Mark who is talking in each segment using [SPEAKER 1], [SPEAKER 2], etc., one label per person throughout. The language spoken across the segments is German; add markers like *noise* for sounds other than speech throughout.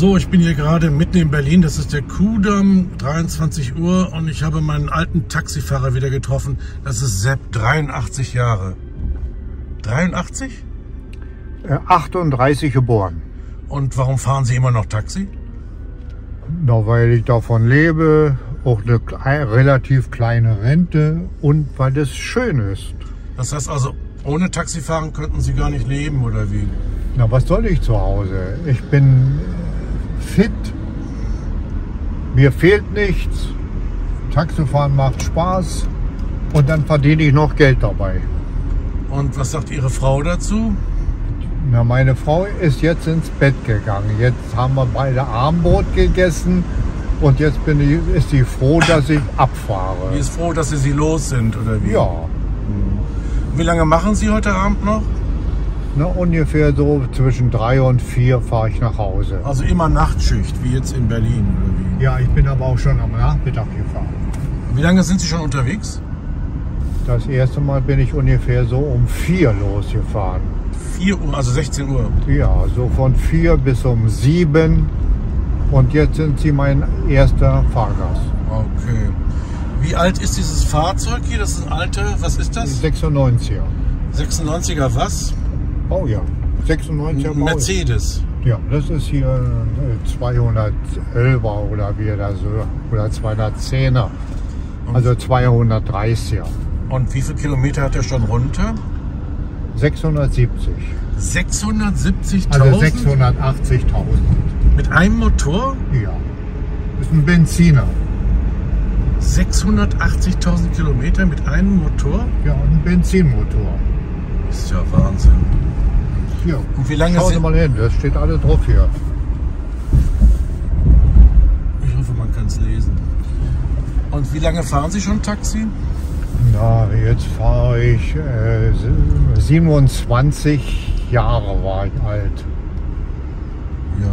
[SPEAKER 1] So, ich bin hier gerade mitten in Berlin. Das ist der Kudamm, 23 Uhr und ich habe meinen alten Taxifahrer wieder getroffen. Das ist Sepp, 83 Jahre. 83?
[SPEAKER 2] Äh, 38 geboren.
[SPEAKER 1] Und warum fahren Sie immer noch Taxi?
[SPEAKER 2] Na, weil ich davon lebe, auch eine kle- relativ kleine Rente und weil es schön ist.
[SPEAKER 1] Das heißt also, ohne Taxifahren könnten Sie gar nicht leben oder wie?
[SPEAKER 2] Na, was soll ich zu Hause? Ich bin fit. Mir fehlt nichts. Taxifahren macht Spaß. Und dann verdiene ich noch Geld dabei.
[SPEAKER 1] Und was sagt Ihre Frau dazu?
[SPEAKER 2] Na, meine Frau ist jetzt ins Bett gegangen. Jetzt haben wir beide Armbrot gegessen. Und jetzt bin ich, ist sie froh, dass ich abfahre.
[SPEAKER 1] Die ist froh, dass Sie sie los sind oder wie?
[SPEAKER 2] Ja,
[SPEAKER 1] Wie lange machen Sie heute Abend noch?
[SPEAKER 2] Na, ungefähr so zwischen drei und vier fahre ich nach Hause.
[SPEAKER 1] Also immer Nachtschicht, wie jetzt in Berlin oder wie?
[SPEAKER 2] Ja, ich bin aber auch schon am Nachmittag gefahren.
[SPEAKER 1] Wie lange sind Sie schon unterwegs?
[SPEAKER 2] Das erste Mal bin ich ungefähr so um vier losgefahren.
[SPEAKER 1] 4 Uhr, also 16 Uhr.
[SPEAKER 2] Ja, so von vier bis um sieben. Und jetzt sind Sie mein erster Fahrgast.
[SPEAKER 1] Okay. Wie alt ist dieses Fahrzeug hier? Das ist ein alter, was ist das?
[SPEAKER 2] 96er.
[SPEAKER 1] 96er was?
[SPEAKER 2] Baujahr. 96er Baujahr.
[SPEAKER 1] Mercedes.
[SPEAKER 2] Ja, das ist hier äh, 211er oder wie das so, oder 210er. Also 230er.
[SPEAKER 1] Und wie viele Kilometer hat er schon runter?
[SPEAKER 2] 670.
[SPEAKER 1] 670.000
[SPEAKER 2] Also 680.000.
[SPEAKER 1] mit einem Motor?
[SPEAKER 2] Ja. Das ist ein Benziner.
[SPEAKER 1] 680.000 Kilometer mit einem Motor?
[SPEAKER 2] Ja, ein Benzinmotor.
[SPEAKER 1] Ist ja Wahnsinn.
[SPEAKER 2] Ja.
[SPEAKER 1] Und wie lange
[SPEAKER 2] Schauen Sie mal hin, das steht alles drauf hier.
[SPEAKER 1] Ich hoffe, man kann es lesen. Und wie lange fahren Sie schon Taxi?
[SPEAKER 2] Na, jetzt fahre ich äh, 27 Jahre war ich alt.
[SPEAKER 1] Ja.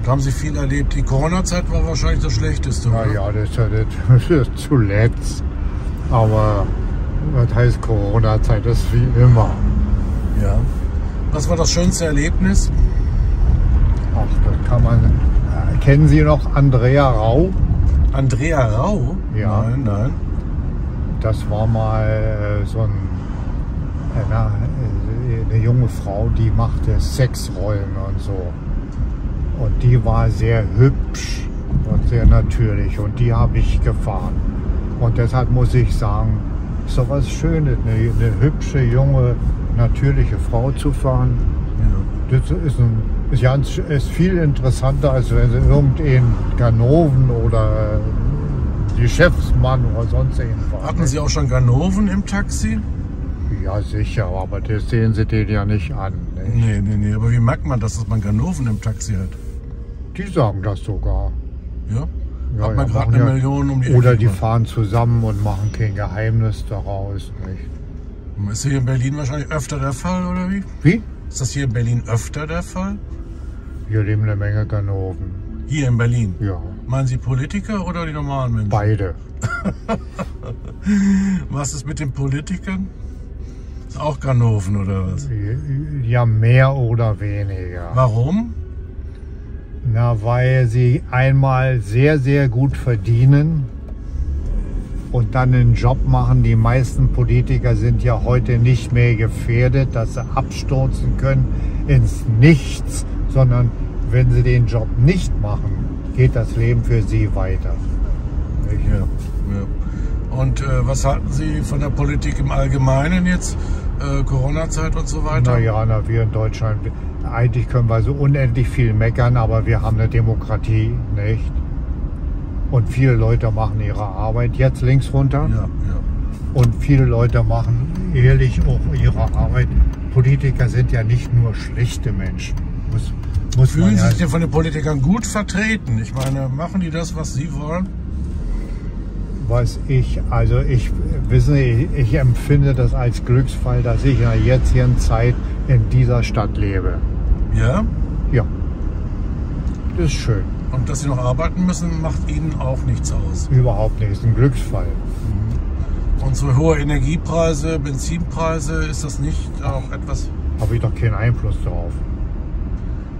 [SPEAKER 1] Und haben Sie viel erlebt? Die Corona-Zeit war wahrscheinlich das Schlechteste. oder?
[SPEAKER 2] Naja, das ist ja *laughs* das ist zuletzt. Aber was heißt Corona-Zeit? Das ist wie immer.
[SPEAKER 1] ja. Was war das schönste Erlebnis?
[SPEAKER 2] Ach, das kann man. Äh, kennen Sie noch Andrea Rau?
[SPEAKER 1] Andrea Rau?
[SPEAKER 2] Ja.
[SPEAKER 1] Nein, nein.
[SPEAKER 2] Das war mal äh, so ein, äh, äh, eine junge Frau, die machte Sexrollen und so. Und die war sehr hübsch und sehr natürlich und die habe ich gefahren. Und deshalb muss ich sagen, ist doch was Schönes, eine, eine hübsche, junge, natürliche Frau zu fahren.
[SPEAKER 1] Ja.
[SPEAKER 2] Das ist, ein, ist, ja, ist viel interessanter, als wenn sie irgendeinen Ganoven oder äh, Geschäftsmann oder sonst irgendwas.
[SPEAKER 1] Hatten Sie auch schon Ganoven im Taxi?
[SPEAKER 2] Ja, sicher, aber das sehen sie den ja nicht an. Nicht?
[SPEAKER 1] Nee, nee, nee. Aber wie merkt man das, dass man Ganoven im Taxi hat?
[SPEAKER 2] Die sagen das sogar.
[SPEAKER 1] Ja?
[SPEAKER 2] Ja,
[SPEAKER 1] hat man
[SPEAKER 2] ja,
[SPEAKER 1] gerade eine
[SPEAKER 2] ja-
[SPEAKER 1] Million um die
[SPEAKER 2] Oder die fahren zusammen und machen kein Geheimnis daraus. Nicht?
[SPEAKER 1] Ist hier in Berlin wahrscheinlich öfter der Fall, oder wie?
[SPEAKER 2] Wie?
[SPEAKER 1] Ist das hier in Berlin öfter der Fall?
[SPEAKER 2] Hier leben eine Menge Ganoven.
[SPEAKER 1] Hier in Berlin.
[SPEAKER 2] Ja,
[SPEAKER 1] Meinen Sie Politiker oder die normalen Menschen?
[SPEAKER 2] beide. *laughs*
[SPEAKER 1] Was ist mit den Politikern? Ist auch Ganoven oder was?
[SPEAKER 2] Ja, mehr oder weniger.
[SPEAKER 1] Warum?
[SPEAKER 2] Na, weil sie einmal sehr, sehr gut verdienen und dann einen Job machen. Die meisten Politiker sind ja heute nicht mehr gefährdet, dass sie abstürzen können ins Nichts, sondern wenn sie den Job nicht machen, geht das Leben für sie weiter.
[SPEAKER 1] Ja. ja. Und äh, was halten Sie von der Politik im Allgemeinen jetzt? Äh, Corona-Zeit und so weiter?
[SPEAKER 2] Naja, na, wir in Deutschland, eigentlich können wir so unendlich viel meckern, aber wir haben eine Demokratie, nicht? Und viele Leute machen ihre Arbeit jetzt links runter.
[SPEAKER 1] Ja, ja.
[SPEAKER 2] Und viele Leute machen ehrlich auch ihre Arbeit. Politiker sind ja nicht nur schlechte Menschen. Muss, muss
[SPEAKER 1] Fühlen Sie
[SPEAKER 2] ja,
[SPEAKER 1] sich denn von den Politikern gut vertreten? Ich meine, machen die das, was Sie wollen?
[SPEAKER 2] was ich, also ich, wissen Sie, ich, ich empfinde das als Glücksfall, dass ich in der jetzigen Zeit in dieser Stadt lebe.
[SPEAKER 1] Ja?
[SPEAKER 2] Ja, das ist schön.
[SPEAKER 1] Und dass Sie noch arbeiten müssen, macht Ihnen auch nichts aus.
[SPEAKER 2] Überhaupt nicht, ist ein Glücksfall.
[SPEAKER 1] Unsere hohe Energiepreise, Benzinpreise, ist das nicht auch etwas?
[SPEAKER 2] Habe ich doch keinen Einfluss drauf.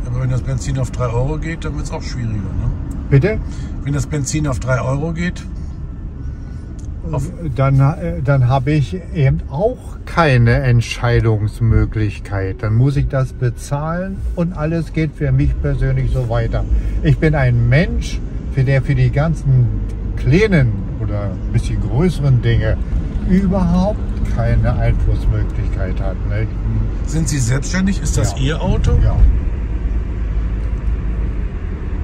[SPEAKER 1] Aber wenn das Benzin auf 3 Euro geht, dann wird es auch schwieriger. Ne?
[SPEAKER 2] Bitte?
[SPEAKER 1] Wenn das Benzin auf 3 Euro geht,
[SPEAKER 2] Dann, äh, dann habe ich eben auch keine Entscheidungsmöglichkeit. Dann muss ich das bezahlen und alles geht für mich persönlich so weiter. Ich bin ein Mensch, für der für die ganzen kleinen oder ein bisschen größeren Dinge überhaupt keine Einflussmöglichkeit hat. Ne?
[SPEAKER 1] sind Sie selbstständig? Ist das
[SPEAKER 2] Ja.
[SPEAKER 1] Ihr Auto?
[SPEAKER 2] Ja.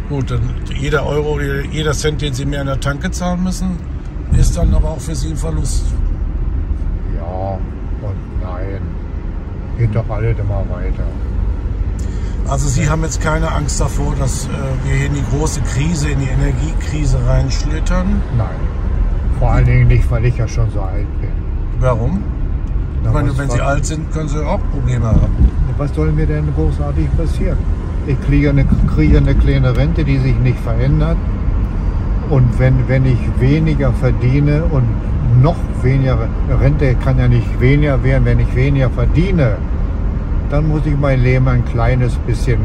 [SPEAKER 1] Gut, dann jeder Euro, jeder Cent, den Sie mehr in der Tanke zahlen müssen, ist dann aber auch für Sie ein Verlust.
[SPEAKER 2] ja und nein. Geht doch alle immer weiter.
[SPEAKER 1] Also Sie haben jetzt keine Angst davor, dass äh, wir hier in die große Krise, in die Energiekrise reinschlittern.
[SPEAKER 2] Nein. Vor allen Dingen nicht, weil ich ja schon so alt bin.
[SPEAKER 1] Warum?
[SPEAKER 2] Na,
[SPEAKER 1] Ich meine, wenn Sie alt sind, können Sie auch Probleme haben.
[SPEAKER 2] Was soll mir denn großartig passieren? Ich kriege eine, kriege eine kleine Rente, die sich nicht verändert. Und wenn, wenn ich weniger verdiene und noch weniger, Rente kann ja nicht weniger werden, wenn ich weniger verdiene, dann muss ich mein Leben ein kleines bisschen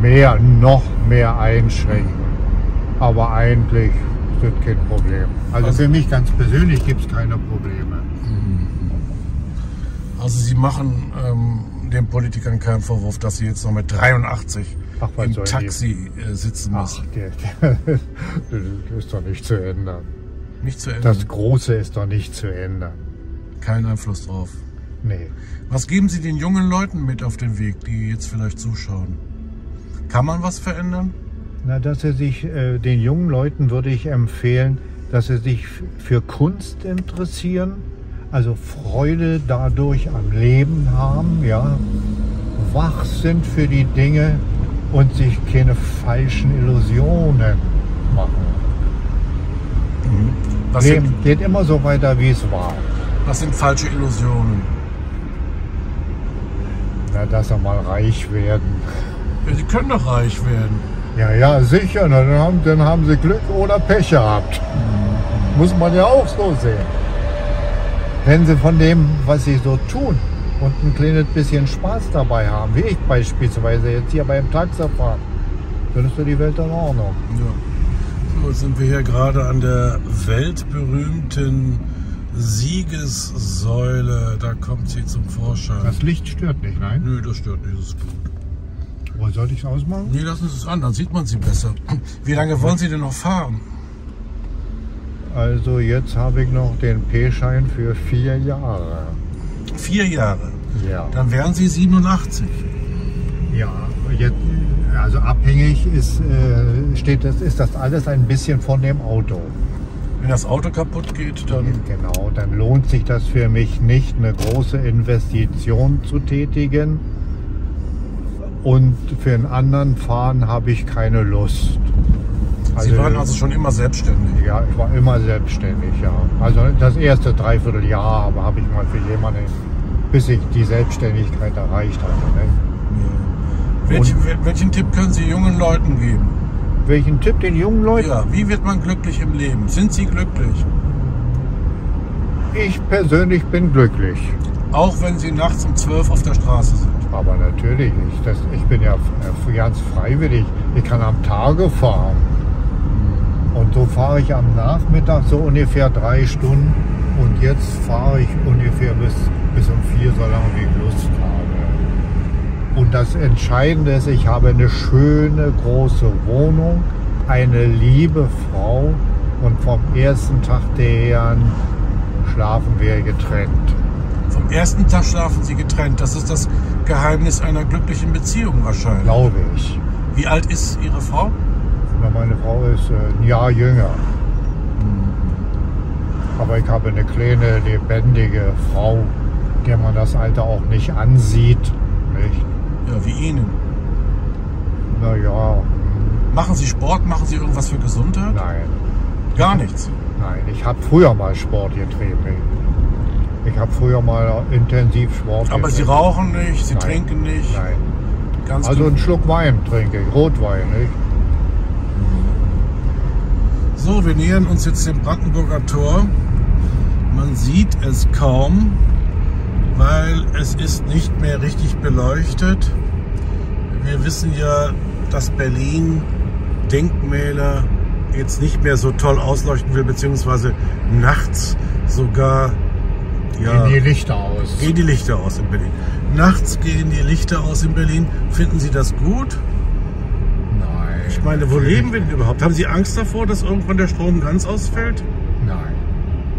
[SPEAKER 2] mehr, noch mehr einschränken. Aber eigentlich ist das kein Problem. Also
[SPEAKER 1] Also-
[SPEAKER 2] für mich ganz persönlich gibt es keine Probleme.
[SPEAKER 1] Also Sie machen ähm, den Politikern keinen Vorwurf, dass Sie jetzt noch mit 83
[SPEAKER 2] Ach,
[SPEAKER 1] im
[SPEAKER 2] sollen die?
[SPEAKER 1] Taxi äh, sitzen
[SPEAKER 2] Ach,
[SPEAKER 1] müssen.
[SPEAKER 2] der, der, *laughs* das ist doch nicht zu ändern.
[SPEAKER 1] Nicht zu ändern.
[SPEAKER 2] Das Große ist doch nicht zu ändern.
[SPEAKER 1] Kein Einfluss drauf.
[SPEAKER 2] Nee.
[SPEAKER 1] Was geben Sie den jungen Leuten mit auf den Weg, die jetzt vielleicht zuschauen? Kann man was verändern?
[SPEAKER 2] Na, dass sie sich, äh, den jungen Leuten würde ich empfehlen, dass sie sich für Kunst interessieren, also Freude dadurch am Leben haben, ja, wach sind für die Dinge und sich keine falschen Illusionen machen.
[SPEAKER 1] Was,
[SPEAKER 2] Leben
[SPEAKER 1] sind,
[SPEAKER 2] geht immer so weiter, wie es war.
[SPEAKER 1] was sind falsche Illusionen?
[SPEAKER 2] Na, dass sie mal reich werden.
[SPEAKER 1] Ja, Sie können doch reich werden.
[SPEAKER 2] Ja, ja, sicher. Dann, haben, dann haben sie Glück oder Pech gehabt. Muss man ja auch so sehen. Wenn sie von dem, was sie so tun und ein kleines bisschen Spaß dabei haben, wie ich beispielsweise jetzt hier beim Taxifahren, dann ist doch die Welt in Ordnung.
[SPEAKER 1] Ja. So, jetzt sind wir hier gerade an der weltberühmten Siegessäule. Da kommt sie zum Vorschein.
[SPEAKER 2] Das Licht stört nicht, nein?
[SPEAKER 1] Nö, das stört nicht, das ist gut.
[SPEAKER 2] Wo soll ich es ausmachen?
[SPEAKER 1] Nee, lassen Sie es an, dann sieht man sie besser. Wie lange wollen Sie denn noch fahren?
[SPEAKER 2] Also jetzt habe ich noch den P-Schein für vier Jahre.
[SPEAKER 1] Vier Jahre.
[SPEAKER 2] Ja.
[SPEAKER 1] Dann wären Sie 87.
[SPEAKER 2] Ja, jetzt, also abhängig ist, äh, steht das, ist das alles ein bisschen von dem Auto.
[SPEAKER 1] Wenn das Auto kaputt geht, dann.
[SPEAKER 2] Genau, dann lohnt sich das für mich nicht, eine große Investition zu tätigen. Und für einen anderen Fahren habe ich keine Lust.
[SPEAKER 1] Sie waren also schon immer selbstständig.
[SPEAKER 2] Ja, ich war immer selbstständig, ja. Also das erste Dreivierteljahr habe ich mal für jemanden, bis ich die Selbstständigkeit erreicht hatte. Ne?
[SPEAKER 1] Welchen, welchen Tipp können Sie jungen Leuten geben?
[SPEAKER 2] Welchen Tipp den jungen Leuten?
[SPEAKER 1] Ja, wie wird man glücklich im Leben? Sind Sie glücklich?
[SPEAKER 2] Ich persönlich bin glücklich.
[SPEAKER 1] Auch wenn Sie nachts um 12 auf der Straße sind.
[SPEAKER 2] Aber natürlich, ich, das, ich bin ja f- ganz freiwillig. Ich kann am Tage fahren. Und so fahre ich am Nachmittag so ungefähr drei Stunden. Und jetzt fahre ich ungefähr bis, bis um vier, solange wie ich Lust habe. Und das Entscheidende ist, ich habe eine schöne große Wohnung, eine liebe Frau und vom ersten Tag der Ehe schlafen wir getrennt.
[SPEAKER 1] Vom ersten Tag schlafen Sie getrennt. Das ist das Geheimnis einer glücklichen Beziehung wahrscheinlich.
[SPEAKER 2] Glaube ich.
[SPEAKER 1] Wie alt ist Ihre Frau?
[SPEAKER 2] Meine Frau ist äh, ein Jahr jünger. Aber ich habe eine kleine, lebendige Frau, der man das Alter auch nicht ansieht. Nicht?
[SPEAKER 1] Ja, wie Ihnen.
[SPEAKER 2] Naja,
[SPEAKER 1] Machen Sie Sport? Machen Sie irgendwas für Gesundheit?
[SPEAKER 2] nein,
[SPEAKER 1] Gar nichts.
[SPEAKER 2] nein. Ich habe früher mal Sport getrieben. Ich habe früher mal intensiv Sport
[SPEAKER 1] Aber Sie
[SPEAKER 2] getrieben.
[SPEAKER 1] rauchen nicht, Sie
[SPEAKER 2] Nein.
[SPEAKER 1] trinken nicht.
[SPEAKER 2] Nein.
[SPEAKER 1] Ganz
[SPEAKER 2] Also einen Schluck Wein trinke ich, Rotwein. Nicht?
[SPEAKER 1] So, wir nähern uns jetzt dem Brandenburger Tor. Man sieht es kaum, weil es ist nicht mehr richtig beleuchtet. wir wissen ja, dass Berlin Denkmäler jetzt nicht mehr so toll ausleuchten will, beziehungsweise nachts sogar ja,
[SPEAKER 2] Gehen die Lichter aus.
[SPEAKER 1] gehen die Lichter aus in Berlin. Nachts gehen die Lichter aus in Berlin. Finden Sie das gut?
[SPEAKER 2] Nein.
[SPEAKER 1] Ich meine, wo leben wir denn überhaupt? Haben Sie Angst davor, dass irgendwann der Strom ganz ausfällt?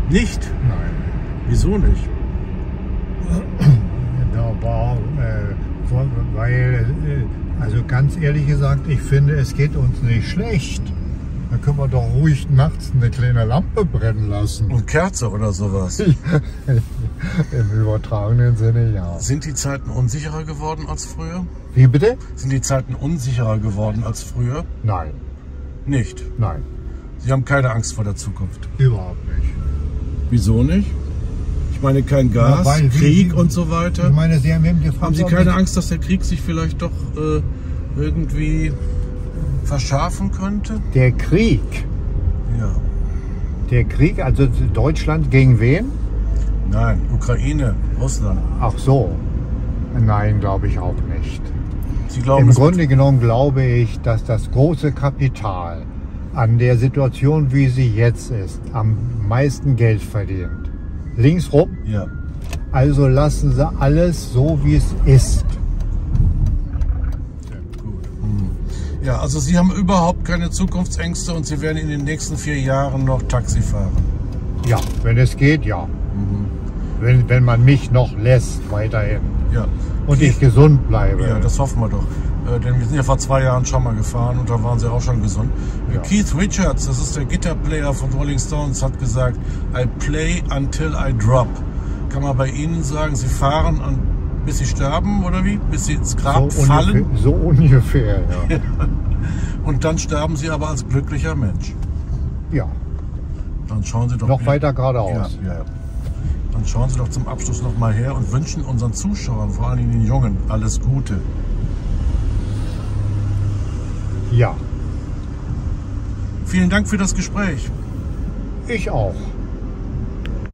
[SPEAKER 1] Nicht?
[SPEAKER 2] Nein.
[SPEAKER 1] Wieso nicht? *clears throat*
[SPEAKER 2] Da war, äh, weil, äh, also ganz ehrlich gesagt, ich finde, es geht uns nicht schlecht. Dann können wir doch ruhig nachts eine kleine Lampe brennen lassen.
[SPEAKER 1] Und Kerze oder sowas. *laughs*
[SPEAKER 2] Im übertragenen Sinne ja.
[SPEAKER 1] Sind die Zeiten unsicherer geworden als früher?
[SPEAKER 2] Wie bitte?
[SPEAKER 1] Sind die Zeiten unsicherer geworden als früher?
[SPEAKER 2] Nein,
[SPEAKER 1] Nicht.
[SPEAKER 2] nein,
[SPEAKER 1] Sie haben keine Angst vor der Zukunft.
[SPEAKER 2] überhaupt nicht.
[SPEAKER 1] Wieso nicht? Ich meine, kein Gas,
[SPEAKER 2] Ja,
[SPEAKER 1] Krieg
[SPEAKER 2] Sie-
[SPEAKER 1] und so weiter.
[SPEAKER 2] Ich meine, Sie haben eben
[SPEAKER 1] Haben Sie keine Angst, dass der Krieg sich vielleicht doch äh, irgendwie verschärfen könnte?
[SPEAKER 2] Der Krieg,
[SPEAKER 1] Ja.
[SPEAKER 2] der Krieg, also Deutschland gegen wen?
[SPEAKER 1] Nein, Ukraine, Russland.
[SPEAKER 2] Ach so. Nein, glaube ich auch nicht.
[SPEAKER 1] Sie glauben,
[SPEAKER 2] Im Grunde genommen glaube ich, dass das große Kapital an der Situation, wie sie jetzt ist, am meisten Geld verdient. Linksrum,
[SPEAKER 1] Ja.
[SPEAKER 2] also lassen sie alles so, wie es ist.
[SPEAKER 1] Ja, also Sie haben überhaupt keine Zukunftsängste und Sie werden in den nächsten vier Jahren noch Taxi fahren.
[SPEAKER 2] Ja, wenn es geht, ja. Wenn, wenn man mich noch lässt weiterhin
[SPEAKER 1] Ja.
[SPEAKER 2] und ich gesund bleibe.
[SPEAKER 1] Ja, das hoffen wir doch. Äh, denn wir sind ja vor zwei Jahren schon mal gefahren und da waren sie auch schon gesund. Äh,
[SPEAKER 2] Ja.
[SPEAKER 1] Keith Richards, das ist der Gitarplayer von Rolling Stones, hat gesagt, I play until I drop. Kann man bei Ihnen sagen, Sie fahren, an, bis Sie sterben oder wie? Bis Sie ins Grab
[SPEAKER 2] so,
[SPEAKER 1] fallen
[SPEAKER 2] ungefähr, so ungefähr, ja. *laughs*
[SPEAKER 1] und dann sterben Sie aber als glücklicher Mensch.
[SPEAKER 2] ja.
[SPEAKER 1] Dann schauen Sie doch
[SPEAKER 2] Noch weiter geradeaus.
[SPEAKER 1] Ja, ja. Dann schauen Sie doch zum Abschluss noch mal her und wünschen unseren Zuschauern, vor allem den Jungen, alles Gute.
[SPEAKER 2] Ja,
[SPEAKER 1] Vielen Dank für das Gespräch.
[SPEAKER 2] ich auch.